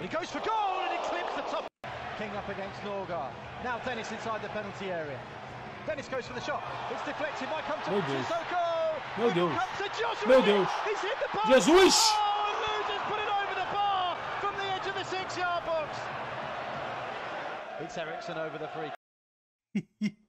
He goes for goal and he clips the top. King up against Nørgaard. Now Dennis inside the penalty area. Dennis goes for the shot. It's deflected. by come Meu Deus. Sissoko. Meu Deus. comes to Meu Deus. He's hit the bar. Jesus! Oh, Losers put it over the bar from the edge of the six-yard box. It's Eriksen over the free.